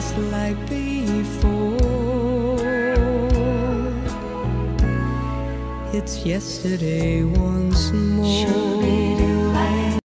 Just like before. It's yesterday once more.